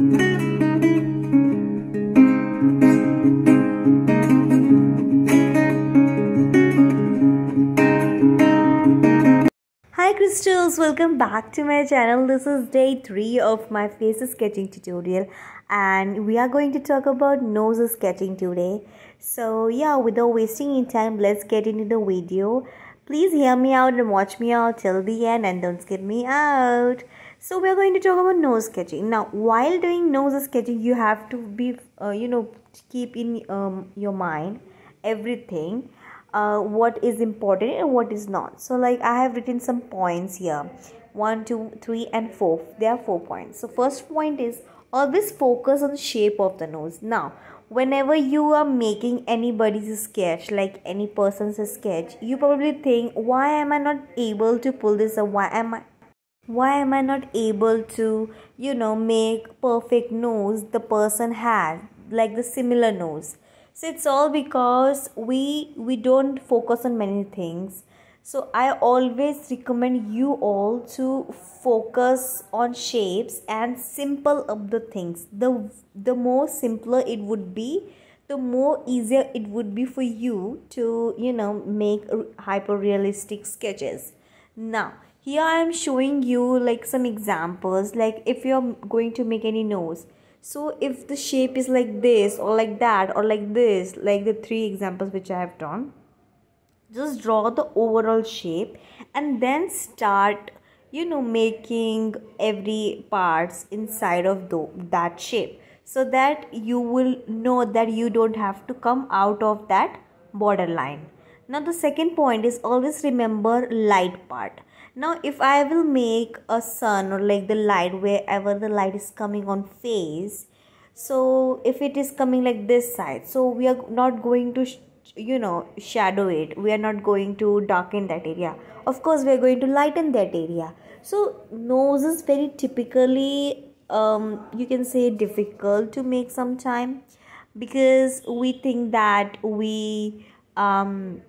Hi crystals, welcome back to my channel. This is day 3 of my face sketching tutorial and we are going to talk about nose sketching today. So yeah, without wasting any time, let's get into the video. Please hear me out and watch me out till the end and don't skip me out. So we are going to talk about nose sketching. Now, while doing nose sketching, you have to be, uh, you know, keep in um, your mind everything uh, what is important and what is not. So like i have written some points here. One two three and four. There are four points. So first point is always focus on the shape of the nose. Now whenever you are making anybody's sketch like any person's sketch you probably think why am i not able to pull this or why am i why am i not able to you know make perfect nose the person had like the similar nose? So it's all because we we don't focus on many things. So i always recommend you all to focus on shapes and simple of the things. The the more simpler it would be the more easier it would be for you to you know make hyper realistic sketches. Now here i am showing you like some examples like if you're going to make any nose. So if the shape is like this or like that or like this like the three examples which i have drawn just draw the overall shape and then start you know making every parts inside of the, that shape. So that you will know that you don't have to come out of that borderline. Now the second point is always remember light part now if i will make a sun or like the light wherever the light is coming on face so if it is coming like this side so we are not going to you know shadow it. We are not going to darken that area. Of course we are going to lighten that area. So nose is very typically um, you can say difficult to make sometime because we think that we um,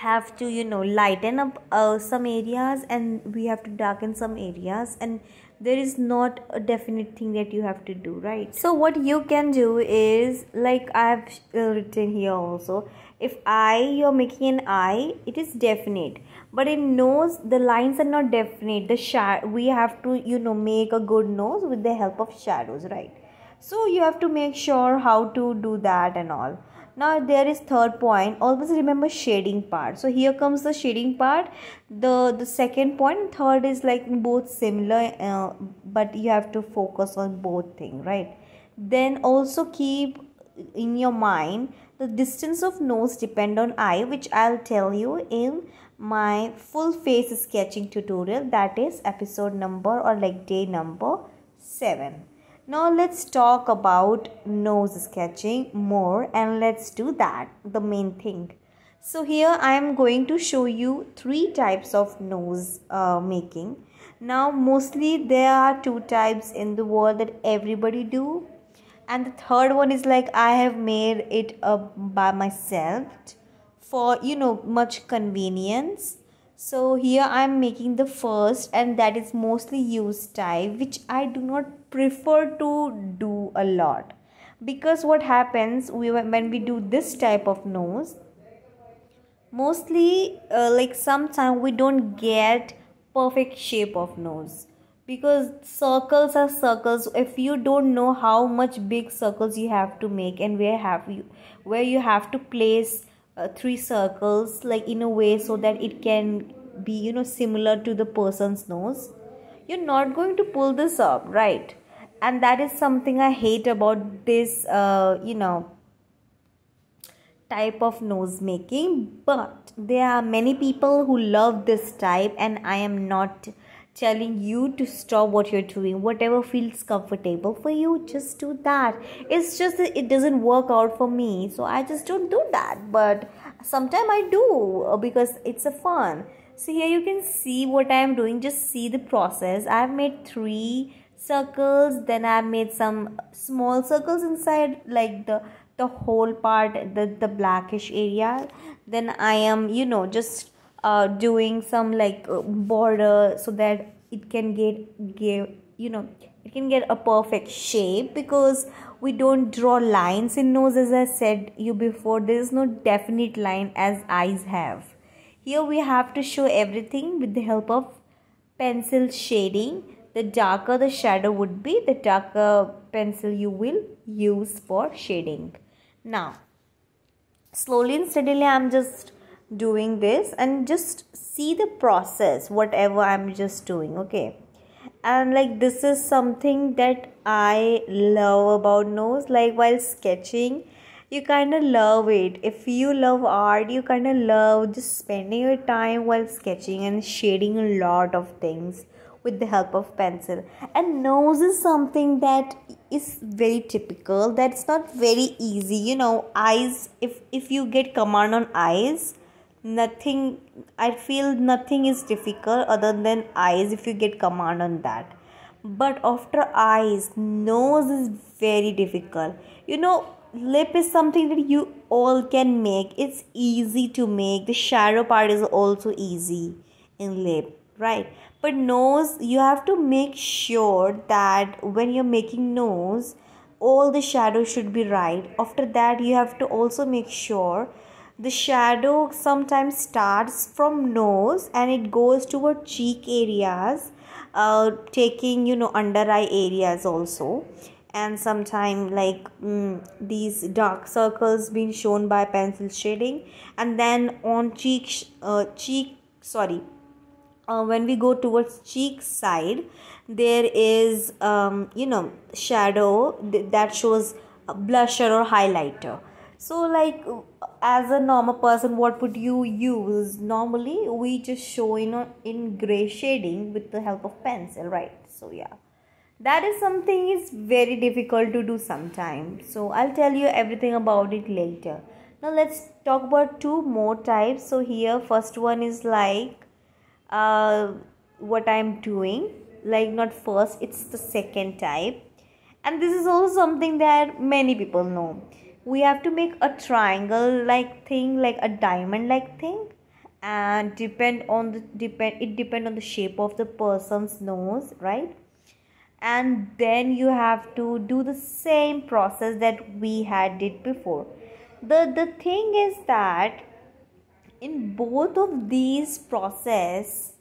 have to you know lighten up uh, some areas and we have to darken some areas and there is not a definite thing that you have to do right? So what you can do is like i have uh, written here also if i you're making an eye it is definite. But in nose the lines are not definite. The shad we have to you know make a good nose with the help of shadows right? So you have to make sure how to do that and all now there is third point. Always remember shading part. So here comes the shading part. The the second point third is like both similar uh, but you have to focus on both thing right? Then also keep in your mind the distance of nose depend on eye which i'll tell you in my full face sketching tutorial. That is episode number or like day number 7 now let's talk about nose sketching more and let's do that, the main thing. So here I am going to show you three types of nose uh, making. Now mostly there are two types in the world that everybody do. And the third one is like I have made it up by myself for you know much convenience so here i am making the first and that is mostly used type which i do not prefer to do a lot. Because what happens we when we do this type of nose mostly uh, like sometimes we don't get perfect shape of nose. Because circles are circles. If you don't know how much big circles you have to make and where have you where you have to place uh, three circles like in a way so that it can be you know similar to the person's nose. You're not going to pull this up right? And that is something i hate about this uh, you know type of nose making. But there are many people who love this type and i am not telling you to stop what you're doing. Whatever feels comfortable for you just do that. It's just it doesn't work out for me so i just don't do that. But sometimes i do uh, because it's a fun. So here you can see what i am doing. Just see the process. I have made three circles then i made some small circles inside like the the whole part the the blackish area. Then i am you know just uh, doing some like uh, border so that it can get give you know it can get a perfect shape because we don't draw lines in nose as i said you before. There is no definite line as eyes have. Here we have to show everything with the help of pencil shading. The darker the shadow would be the darker pencil you will use for shading. Now slowly and steadily i'm just doing this and just see the process whatever i'm just doing okay? And like this is something that i love about nose. Like while sketching you kind of love it. If you love art you kind of love just spending your time while sketching and shading a lot of things with the help of pencil. And nose is something that is very typical. That's not very easy. You know eyes if if you get command on eyes nothing i feel nothing is difficult other than eyes if you get command on that. But after eyes nose is very difficult. You know lip is something that you all can make. It's easy to make. The shadow part is also easy in lip right? But nose you have to make sure that when you're making nose all the shadow should be right. After that you have to also make sure the shadow sometimes starts from nose and it goes toward cheek areas uh, taking you know under eye areas also. And sometimes like mm, these dark circles being shown by pencil shading. And then on cheek uh, cheek sorry uh, when we go towards cheek side there is um, you know shadow th- that shows blusher or highlighter so like as a normal person what would you use? Normally we just show in know in gray shading with the help of pencil right? So yeah. That is something is very difficult to do sometimes so i'll tell you everything about it later. Now let's talk about two more types. So here first one is like uh, what i'm doing. Like not first it's the second type. And this is also something that many people know we have to make a triangle like thing like a diamond like thing and depend on the depend it depend on the shape of the person's nose right? And then you have to do the same process that we had did before. The the thing is that in both of these process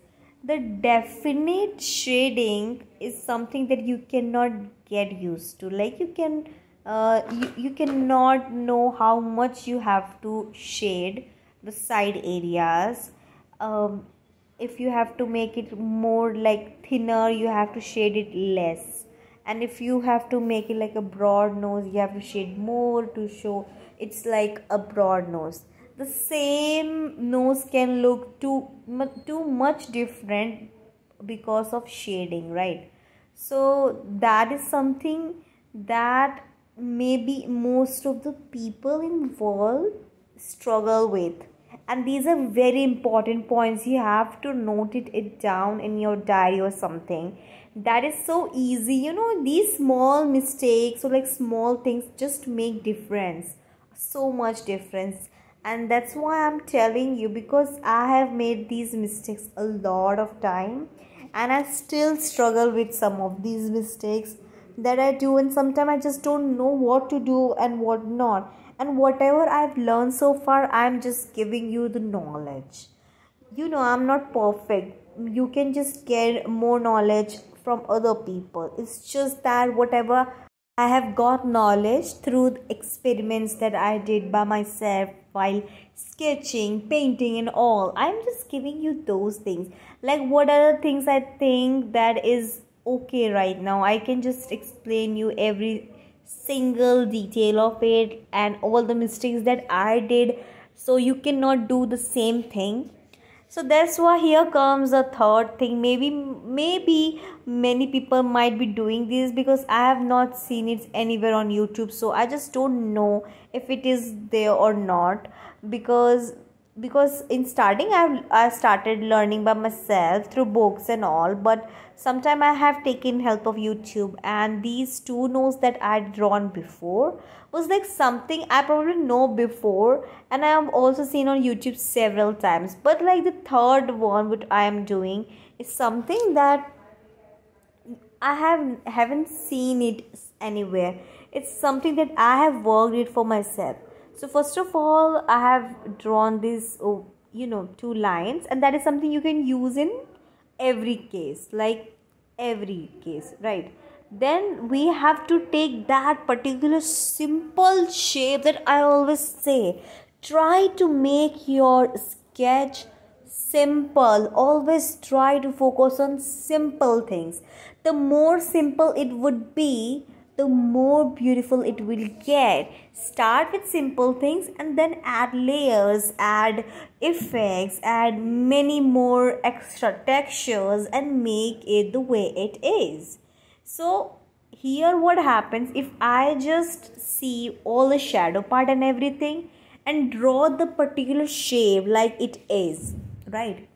the definite shading is something that you cannot get used to. Like you can uh, you, you cannot know how much you have to shade the side areas. Um, if you have to make it more like thinner you have to shade it less. And if you have to make it like a broad nose you have to shade more to show it's like a broad nose. The same nose can look too too much different because of shading right? So that is something that maybe most of the people involved struggle with. And these are very important points. You have to note it, it down in your diary or something. That is so easy. You know these small mistakes or like small things just make difference. So much difference. And that's why i'm telling you because i have made these mistakes a lot of time. And i still struggle with some of these mistakes that I do, and sometimes I just don't know what to do and what not. And whatever I've learned so far, I'm just giving you the knowledge. You know, I'm not perfect. You can just get more knowledge from other people. It's just that whatever I have got knowledge through experiments that I did by myself while sketching, painting, and all. I'm just giving you those things. Like, what are the things I think that is okay right now. I can just explain you every single detail of it and all the mistakes that i did. So you cannot do the same thing. So that's why here comes the third thing. Maybe maybe many people might be doing this because i have not seen it anywhere on youtube. So i just don't know if it is there or not because because in starting I've I started learning by myself through books and all but sometime I have taken help of YouTube and these two notes that I had drawn before was like something I probably know before and I have also seen on YouTube several times but like the third one which I am doing is something that I have haven't seen it anywhere. It's something that I have worked it for myself. So first of all, I have drawn this, oh, you know, two lines, and that is something you can use in every case, like every case, right? Then we have to take that particular simple shape that I always say. Try to make your sketch simple always try to focus on simple things the more simple it would be the more beautiful it will get. Start with simple things and then add layers add effects add many more extra textures and make it the way it is. So here what happens if i just see all the shadow part and everything and draw the particular shape like it is right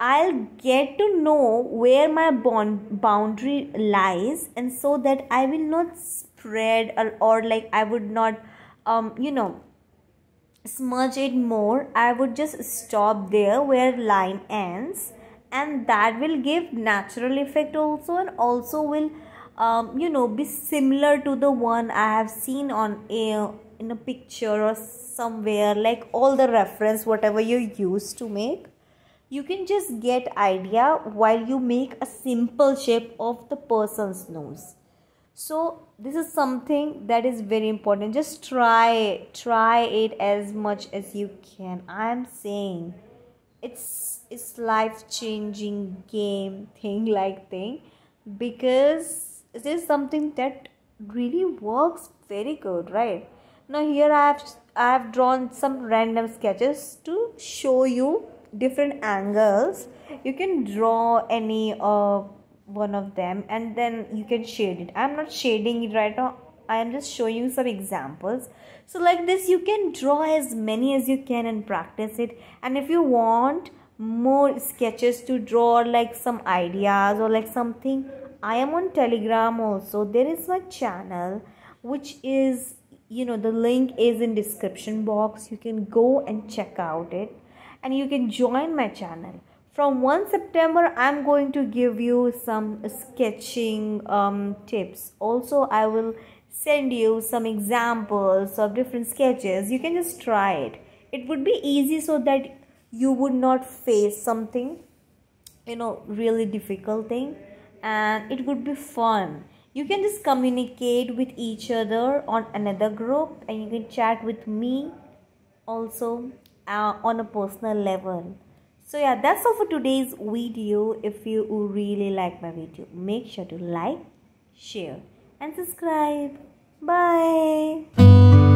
i'll get to know where my bond boundary lies and so that i will not spread or, or like i would not um you know smudge it more. I would just stop there where line ends and that will give natural effect also and also will um, you know be similar to the one i have seen on a in a picture or somewhere like all the reference whatever you use to make you can just get idea while you make a simple shape of the person's nose. So this is something that is very important. Just try try it as much as you can. I am saying it's it's life changing game thing like thing because it is something that really works very good right? Now here i have i have drawn some random sketches to show you different angles you can draw any uh, one of them and then you can shade it. I'm not shading it right now. I am just showing you some examples. So like this you can draw as many as you can and practice it. And if you want more sketches to draw like some ideas or like something i am on telegram also. There is my channel which is you know the link is in description box. You can go and check out it and you can join my channel. From 1 september i'm going to give you some sketching um, tips. Also i will send you some examples of different sketches. You can just try it. It would be easy so that you would not face something you know really difficult thing and it would be fun. You can just communicate with each other on another group and you can chat with me also uh, on a personal level. So yeah that's all for today's video. If you really like my video make sure to like share and subscribe. Bye